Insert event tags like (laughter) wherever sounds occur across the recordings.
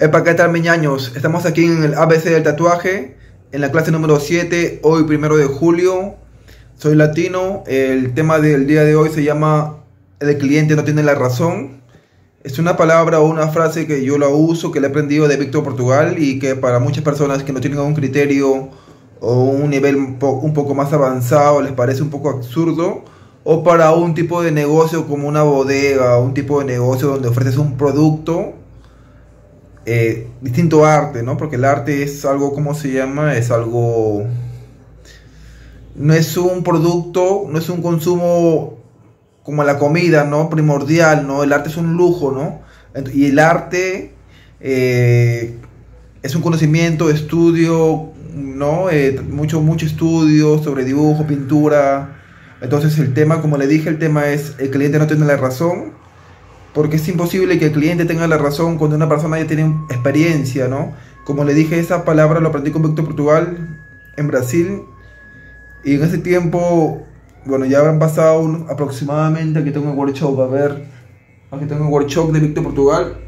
Epa, ¿qué tal, miñaños? Estamos aquí en el ABC del tatuaje, en la clase número 7, hoy primero de julio. Soy latino. El tema del día de hoy se llama El cliente no tiene la razón. Es una palabra o una frase que yo la uso, que la he aprendido de Víctor Portugal y que para muchas personas que no tienen un criterio o un nivel un, poco más avanzado les parece un poco absurdo. O para un tipo de negocio como una bodega, un tipo de negocio donde ofreces un producto eh, distinto arte, ¿no? Porque el arte es algo, ¿cómo se llama? Es algo... No es un producto, no es un consumo como la comida, ¿no? Primordial, ¿no? El arte es un lujo, ¿no? Y el arte eh, es un conocimiento, estudio, ¿no? Eh, mucho, mucho estudio sobre dibujo, pintura. Entonces el tema, como le dije, el tema es el cliente no tiene la razón porque es imposible que el cliente tenga la razón cuando una persona ya tiene experiencia, ¿no? Como le dije, esa palabra lo aprendí con Víctor Portugal en Brasil. Y en ese tiempo, bueno, ya han pasado aproximadamente, aquí tengo el workshop, a ver, aquí tengo el workshop de Víctor Portugal,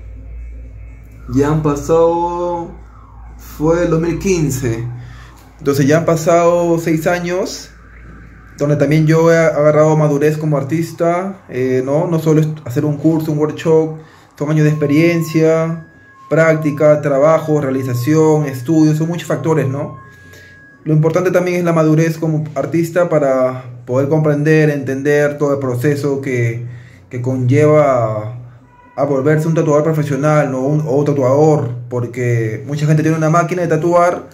ya han pasado, fue el 2015, entonces ya han pasado seis años donde también yo he agarrado madurez como artista, eh, ¿no? No solo hacer un curso, un workshop, son años de experiencia, práctica, trabajo, realización, estudios, son muchos factores, ¿no? Lo importante también es la madurez como artista para poder comprender, entender todo el proceso que, que conlleva a, volverse un tatuador profesional ¿no? un, o tatuador, porque mucha gente tiene una máquina de tatuar,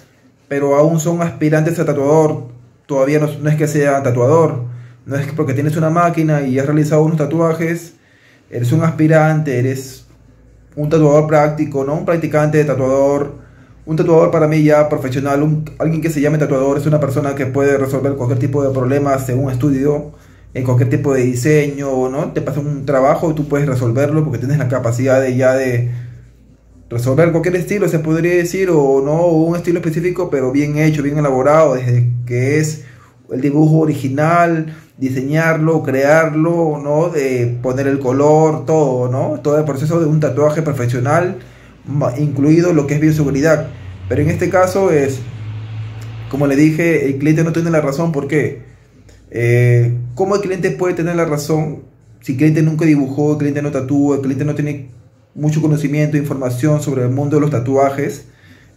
pero aún son aspirantes a tatuador, todavía no, es que sea tatuador, no es que porque tienes una máquina y has realizado unos tatuajes, eres un aspirante, eres un tatuador práctico, no un practicante de tatuador. Un tatuador para mí ya profesional, alguien que se llame tatuador es una persona que puede resolver cualquier tipo de problemas según estudio, en cualquier tipo de diseño, ¿no? Te pasa un trabajo y tú puedes resolverlo porque tienes la capacidad de ya de resolver cualquier estilo, se podría decir, o no, un estilo específico, pero bien hecho, bien elaborado, desde que es el dibujo original, diseñarlo, crearlo, ¿no? De poner el color, todo, ¿no? Todo el proceso de un tatuaje profesional, incluido lo que es bioseguridad. Pero en este caso es, como le dije, el cliente no tiene la razón, ¿por qué? Eh, ¿Cómo el cliente puede tener la razón si el cliente nunca dibujó, el cliente no tatúa, el cliente no tiene mucho conocimiento, información sobre el mundo de los tatuajes.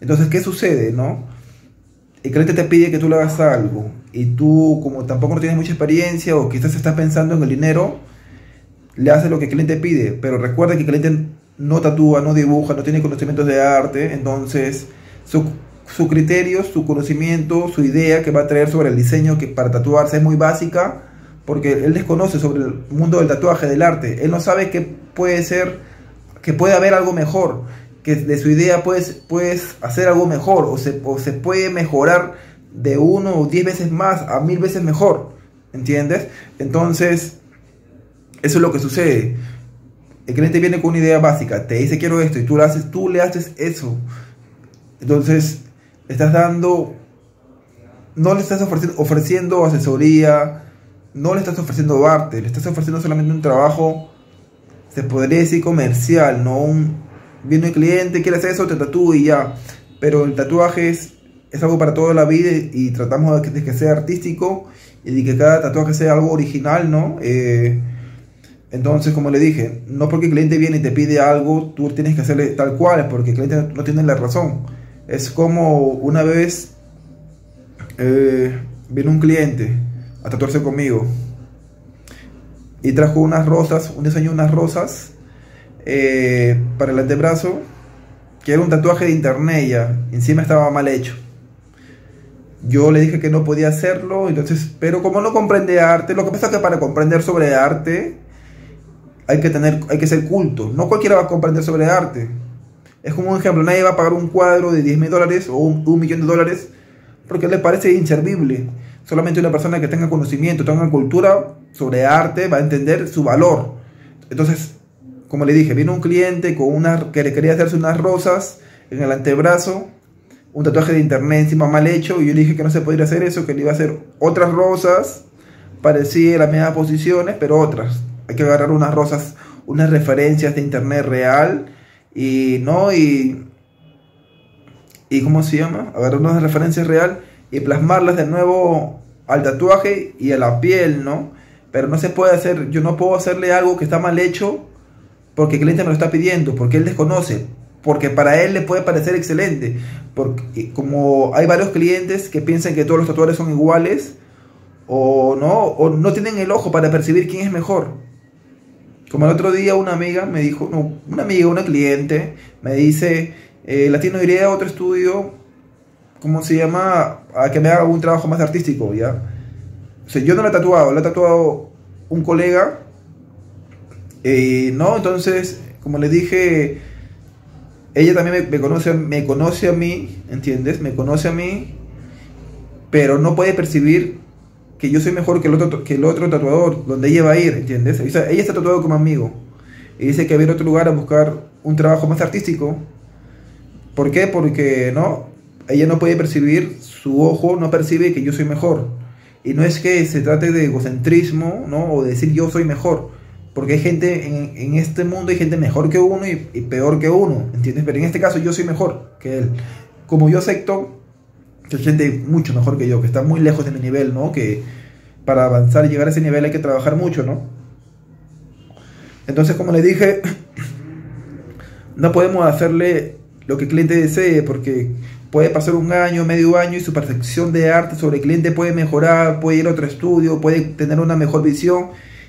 Entonces, ¿qué sucede, no? El cliente te pide que tú le hagas algo y tú, como tampoco tienes mucha experiencia o quizás estás pensando en el dinero, le haces lo que el cliente pide. Pero recuerda que el cliente no tatúa, no dibuja, no tiene conocimientos de arte, entonces su, su criterio, su conocimiento, su idea que va a traer sobre el diseño que para tatuarse es muy básica porque él desconoce sobre el mundo del tatuaje, del arte. Él no sabe qué puede ser que puede haber algo mejor, que de su idea puedes, puedes hacer algo mejor o se, o se puede mejorar de uno o diez veces más a mil veces mejor, ¿entiendes? Entonces, eso es lo que sucede. El cliente viene con una idea básica, te dice quiero esto y tú le haces, tú le haces eso. Entonces, estás dando, no le estás ofreciendo, ofreciendo asesoría, no le estás ofreciendo arte, le estás ofreciendo solamente un trabajo se podría decir comercial, no un... Viene el cliente, quiere hacer eso, te tatúa y ya. Pero el tatuaje es, es algo para toda la vida y, tratamos de que, sea artístico y de que cada tatuaje sea algo original, ¿no? Eh, entonces, como le dije, no porque el cliente viene y te pide algo, tú tienes que hacerle tal cual, porque el cliente no tiene la razón. Es como una vez eh, vino un cliente a tatuarse conmigo y trajo unas rosas, un diseño de unas rosas eh, para el antebrazo, que era un tatuaje de internet ya, encima estaba mal hecho. Yo le dije que no podía hacerlo, entonces, pero como no comprende arte, lo que pasa es que para comprender sobre arte hay que tener, hay que ser culto. No cualquiera va a comprender sobre arte. Es como un ejemplo, nadie va a pagar un cuadro de 10 mil dólares o un, un millón de dólares porque le parece inservible. Solamente una persona que tenga conocimiento, tenga cultura sobre arte, va a entender su valor. Entonces, como le dije, vino un cliente con una, que le quería hacerse unas rosas en el antebrazo, un tatuaje de internet encima mal hecho, y yo le dije que no se podría hacer eso, que le iba a hacer otras rosas, parecía las mismas posiciones, pero otras. Hay que agarrar unas rosas, unas referencias de internet real y no, y, y ¿cómo se llama? Agarrar una referencia real y plasmarlas de nuevo al tatuaje y a la piel, ¿no? Pero no se puede hacer, yo no puedo hacerle algo que está mal hecho porque el cliente me lo está pidiendo, porque él desconoce, porque para él le puede parecer excelente, porque como hay varios clientes que piensan que todos los tatuadores son iguales o no, o no tienen el ojo para percibir quién es mejor. Como el otro día una amiga me dijo, no, una amiga, una cliente, me dice, eh, Latino iré a otro estudio, ¿cómo se llama? A que me haga un trabajo más artístico, ¿ya? O sea, yo no lo he tatuado, lo ha tatuado un colega, eh, ¿no? Entonces, como le dije, ella también me, conoce, me conoce a mí, ¿entiendes? Me conoce a mí, pero no puede percibir que yo soy mejor que el otro, que el otro tatuador, donde ella va a ir, ¿entiendes? O sea, ella está tatuado como amigo. Y dice que va a ir a otro lugar a buscar un trabajo más artístico. ¿Por qué? Porque, ¿no? Ella no puede percibir, su ojo no percibe que yo soy mejor. Y no es que se trate de egocentrismo, ¿no? O de decir yo soy mejor. Porque hay gente en, en este mundo, hay gente mejor que uno y, peor que uno, ¿entiendes? Pero en este caso yo soy mejor que él. Como yo acepto que hay gente mucho mejor que yo, que está muy lejos de mi nivel, ¿no? Que para avanzar y llegar a ese nivel hay que trabajar mucho, ¿no? Entonces, como le dije, (coughs) no podemos hacerle lo que el cliente desee, porque puede pasar un año, medio año y su percepción de arte sobre el cliente puede mejorar, puede ir a otro estudio, puede tener una mejor visión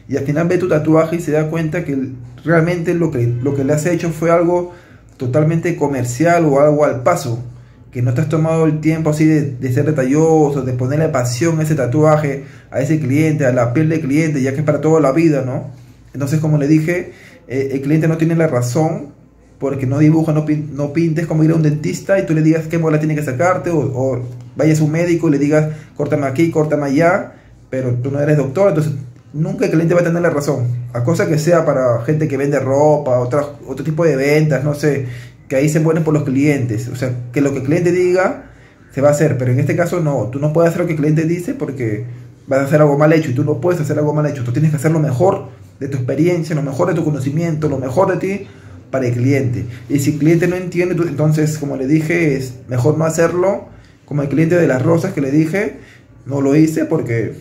y al final ve tu tatuaje y se da cuenta que realmente lo que, lo que le has hecho fue algo totalmente comercial o algo al paso, que no te has tomado el tiempo así de, de ser detalloso, de ponerle pasión a ese tatuaje, a ese cliente, a la piel del cliente, ya que es para toda la vida, ¿no? Entonces, como le dije, eh, el cliente no tiene la razón porque no dibuja, no, pin, no pintes como ir a un dentista y tú le digas qué mola tiene que sacarte, o, o, vayas a un médico y le digas córtame aquí, córtame allá, pero tú no eres doctor, entonces nunca el cliente va a tener la razón. A cosa que sea para gente que vende ropa, otro tipo de ventas, no sé, que ahí se mueren por los clientes. O sea, que lo que el cliente diga se va a hacer, pero en este caso no, tú no puedes hacer lo que el cliente dice porque vas a hacer algo mal hecho y tú no puedes hacer algo mal hecho, tú tienes que hacer lo mejor de tu experiencia, lo mejor de tu conocimiento, lo mejor de ti para el cliente. Y si el cliente no entiende, entonces, como le dije, es mejor no hacerlo. Como el cliente de las rosas que le dije, no lo hice porque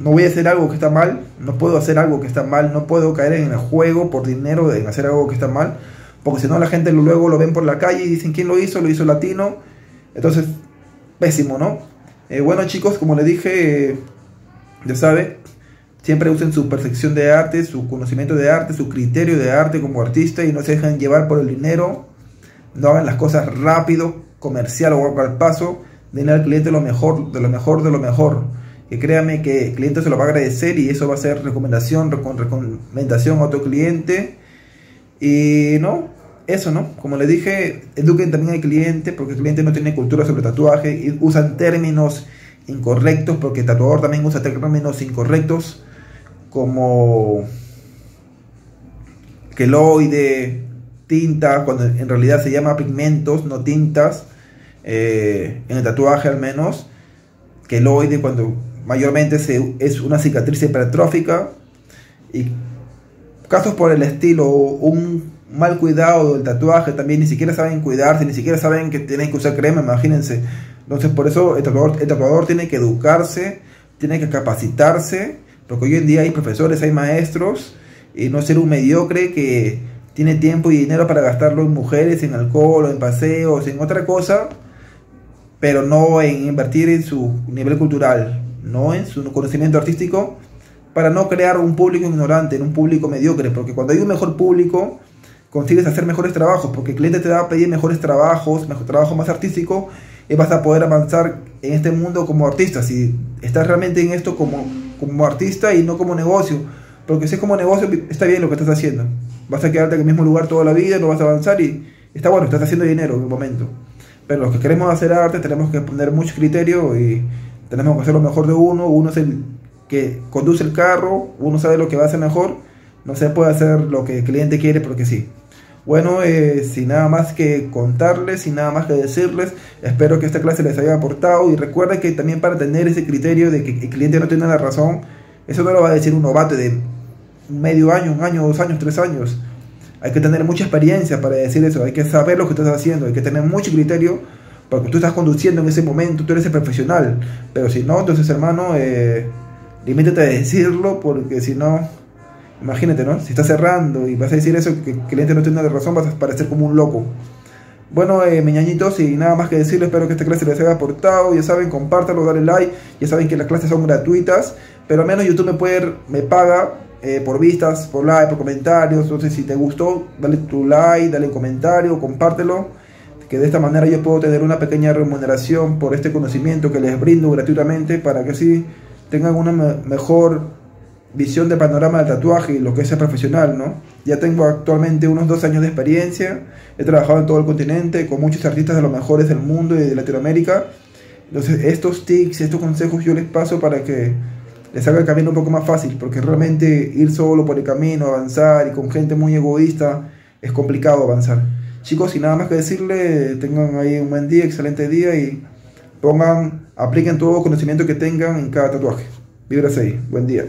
no voy a hacer algo que está mal, no puedo hacer algo que está mal, no puedo caer en el juego por dinero en hacer algo que está mal, porque si no la gente luego lo ven por la calle y dicen quién lo hizo, lo hizo latino. Entonces, pésimo, ¿no? Eh, bueno chicos, como le dije, ya sabe, Siempre usen su percepción de arte, su conocimiento de arte, su criterio de arte como artista y no se dejen llevar por el dinero. No hagan las cosas rápido, comercial o al paso. Denle al cliente lo mejor, de lo mejor, de lo mejor. Que créame que el cliente se lo va a agradecer y eso va a ser recomendación, recomendación a otro cliente. Y no, eso, ¿no? Como le dije, eduquen también al cliente porque el cliente no tiene cultura sobre tatuaje y usan términos incorrectos porque el tatuador también usa términos incorrectos como queloide, tinta, cuando en realidad se llama pigmentos, no tintas, eh, en el tatuaje al menos, queloide cuando mayormente se, es una cicatriz hipertrófica y casos por el estilo, un mal cuidado del tatuaje, también ni siquiera saben cuidarse, ni siquiera saben que tienen que usar crema, imagínense. Entonces por eso el tatuador, el tatuador tiene que educarse, tiene que capacitarse porque hoy en día hay profesores, hay maestros, y no ser un mediocre que tiene tiempo y dinero para gastarlo en mujeres, en alcohol, en paseos, en otra cosa, pero no en invertir en su nivel cultural, no en su conocimiento artístico, para no crear un público ignorante, en un público mediocre, porque cuando hay un mejor público, consigues hacer mejores trabajos, porque el cliente te va a pedir mejores trabajos, mejor trabajo más artístico, y vas a poder avanzar en este mundo como artista. Si estás realmente en esto como como artista y no como negocio. Porque si es como negocio, está bien lo que estás haciendo. Vas a quedarte en el mismo lugar toda la vida, no vas a avanzar y está bueno, estás haciendo dinero en un momento. Pero los que queremos hacer arte tenemos que poner mucho criterio y tenemos que hacer lo mejor de uno. Uno es el que conduce el carro, uno sabe lo que va a hacer mejor. No se puede hacer lo que el cliente quiere porque sí. Bueno, eh, sin nada más que contarles, sin nada más que decirles, espero que esta clase les haya aportado y recuerden que también para tener ese criterio de que el cliente no tiene la razón, eso no lo va a decir un novato de medio año, un año, dos años, tres años. Hay que tener mucha experiencia para decir eso, hay que saber lo que estás haciendo, hay que tener mucho criterio porque tú estás conduciendo en ese momento, tú eres el profesional. Pero si no, entonces hermano, eh, limítate a decirlo porque si no, imagínate, ¿no? Si estás cerrando y vas a decir eso, que, el cliente no tiene razón, vas a parecer como un loco. Bueno, eh, meñañitos, y nada más que decirles, espero que esta clase les haya aportado. Ya saben, compártanlo, dale like. Ya saben que las clases son gratuitas, pero al menos YouTube me, puede, me paga eh, por vistas, por like, por comentarios. Entonces, si te gustó, dale tu like, dale un comentario, compártelo. Que de esta manera yo puedo tener una pequeña remuneración por este conocimiento que les brindo gratuitamente para que así tengan una mejor visión de panorama del tatuaje y lo que es ser profesional, ¿no? Ya tengo actualmente unos dos años de experiencia, he trabajado en todo el continente con muchos artistas de los mejores del mundo y de Latinoamérica. Entonces, estos tips, estos consejos yo les paso para que les haga el camino un poco más fácil, porque realmente ir solo por el camino, avanzar y con gente muy egoísta, es complicado avanzar. Chicos, sin nada más que decirle, tengan ahí un buen día, excelente día y pongan, apliquen todo el conocimiento que tengan en cada tatuaje. Vibras ahí, buen día.